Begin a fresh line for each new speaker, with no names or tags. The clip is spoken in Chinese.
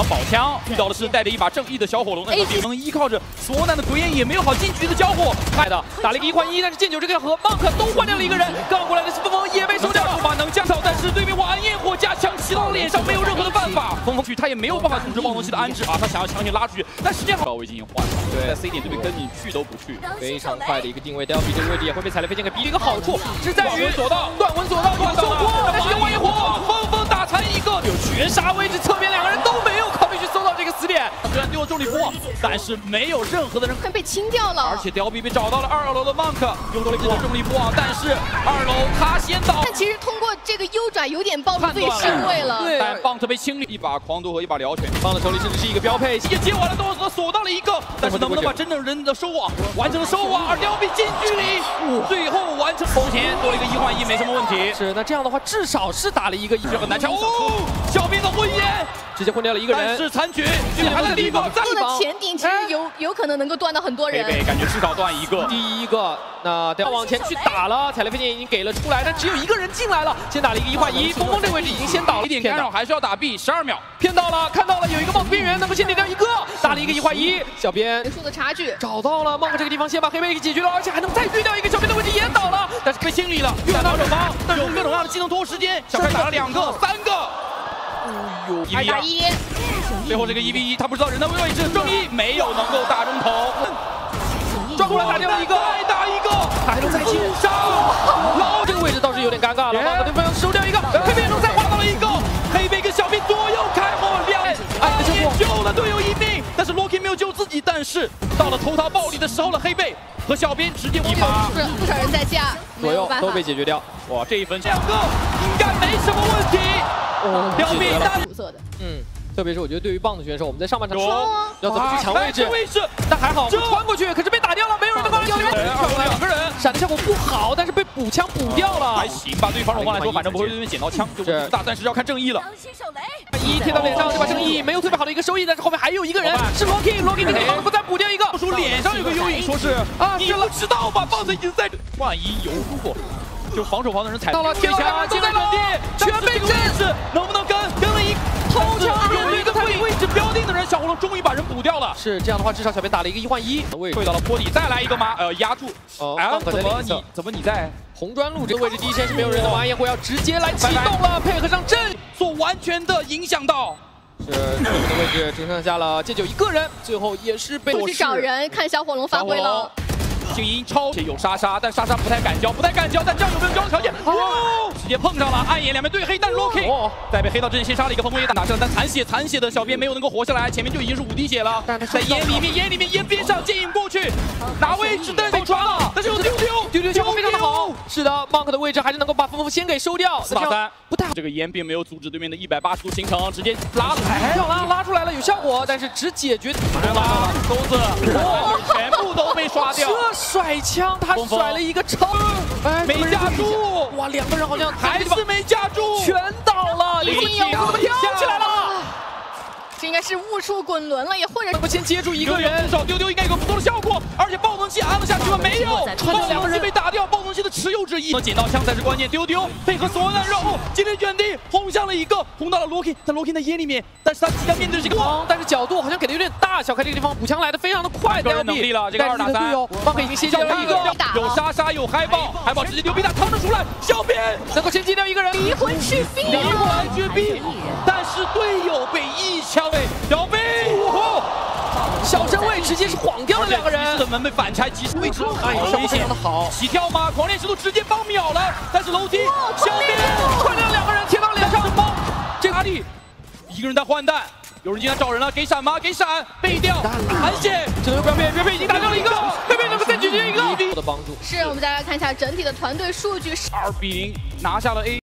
场宝枪，遇到的是带着一把正义的小火龙，那个能依靠着索难的鬼眼也没有好近距离的交火，
害的打了一个一换一，但是剑九这个和 Monk 都换掉了一个人，刚过来的是风风也被收掉了，
把能降草，但是对面晚焰火加强骑到了脸上，没有任何的办法，风风去他也没有办法阻止暴龙系的安置啊，他想要强行拉出去，但时间稍微进行换，对，在 C 点这边跟你去都不去，
非常快的一个定位，Delphi 这个位置也会被踩雷飞剑给逼了一个好处，是在于
索道
断魂索道断送过，但是有晚焰火，
风风打残一个，
有绝杀位置，侧边两个人都
重力波，但是没有任何的人
快被清掉了，
而且 Delphi 被找到了二楼的 Monk，用到了一个重力波，但是二楼他先倒，
但其实通过这个 U 转有点暴露自己身位了，
对，但 Bounce 被清理，一把狂毒和一把燎拳
放在手里，甚至是一个标配，
也接完了，动作锁到了一个，但是能不能把真正人的收网完成了收网，而 Delphi 近距离，最后完成风前多了一个一换一，没什么问题，
是那这样的话至少是打了一个，
是很难抢。哦，小兵的婚烟
直接混掉了一个人，
但是残局，还在地方，
做的前顶其实有有可能能够断到很多人，
感觉至少断一个，
第一个，那要往前去打了，踩雷飞剑已经给了出来，但只有一个人进来了，先打了一个一换一，峰峰这个位置已经先倒了，
一点干扰还是要打 B，十二秒，
骗到了，看到了有一个 Monk 边缘能够先点掉一个，打了一个一换一，小编
人数的差距。
找到了 Monk 这个地方先把黑妹给解决了，而且还能再对掉一个，小编的位置也倒了，但是被清理了，
用到手方，用各种各样的技能拖时间，小开打了两个，三个。
哎呦，一。打一，
最后这个一 v 一，他不知道人的位置，正义没有能够打中头，
转过来打掉一个，
再打一个，
还能再进上，老这个位置倒是有点尴尬了，帮对方收掉一个，黑贝龙再划到了一个，
黑贝跟小兵左右开火，两暗夜救了队友一命，但是 Loki 没有救自己，但是到了投桃报李的时候了，黑贝和小兵直接一发，
是不少人在架，
左右都被解决掉，
哇，这一分。两个应该没什么问题。
哦，
标兵单
土色的，
嗯，特别是我觉得对于棒子选手，我们在上半场说要怎么去抢位置，
位置，
但还好穿过去，可是被打掉了，没有人能帮救。
两个人
闪的效果不好，但是被补枪补掉了，
还行吧。对于防守方来说，反正不会对面捡到枪，就不大，但是要看正义了。
一贴到脸上，这把正义没有特别好的一个收益，但是后面还有一个人是 Loki，Loki 这个地方不再补掉一个，
不说脸上有个幽影，说是啊，你不知道吧？棒子已经在，万一有如果。就防守方的人踩
到了贴墙，
接在落地，全被震死，能不能小火龙终于把人补掉了。
是这样的话，至少小编打了一个一换一，
位退到了坡底，再来一个吗？呃，压住。呃，怎么你怎么你在
红砖路这个位置第一线是没有人的？王焰火要直接来启动了，配合上阵，
所完全的影响到。
是这边的位置只剩下了戒酒一个人，最后也是被
去找人看小火龙发挥了。
静音超且有莎莎，但莎莎不太敢交，不太敢交，但这样有没有交条件？哦，直接碰上了，暗影两边对黑，但 Loki 在被黑道之刃先杀了一个风风也打上了，但残血残血的小编没有能够活下来，前面就已经是五滴血了，在烟里面烟里面烟边上剑影过去，拿位置但是被抓了，但是有丢丢
丢丢效果非常的好，是的，Monk 的位置还是能够把风风先给收掉，
四打三。不太这个烟并没有阻止对面的一百八十度形成，直接拉出来，
要拉拉出来了有效果，但是只解决来
拉钩子，全部都被刷掉，
这甩枪。他甩了一个超，
哎，没架住！
哇，两个人好像
还是没架住，
全倒了！
李信勇
怎么跳起来了？
这应该是误触滚轮了，也或者
能够先接住一个人，
至少丢丢应该有个不错的效果。而且爆能器按了下去了？没有，爆能器被打掉，爆能器的持有者一，捡到枪才是关键。丢丢配合索难绕，今天卷地轰向了一个，轰到了 Loki，在 Loki 的烟里面，但是他即将面对这个
光，但是角度好像给的有点大。小开这个地方补枪来的非常的快，
个人能力了，这个二打三
，Monk 已经先掉了一个，
有莎莎有嗨豹，海豹直接牛逼，他掏了出来，小编
能够先击掉一个人，
离魂去 B，
离魂去 B，但是队友被一枪哎小兵。
接是晃掉了两个人，
的门被反拆，及时位置
哎，危险的好，
起跳吗？狂烈之路直接帮秒了，但是楼梯小兵
快掉两个人贴到脸上，帮
这阿力一个人在换弹，有人进来找人了，给闪吗？给闪，背掉，韩血，
这个标配标配已经打掉了一个，标配能够再解决一个，我的帮助
是我们再来看一下整体的团队数据，
二比零拿下了 A。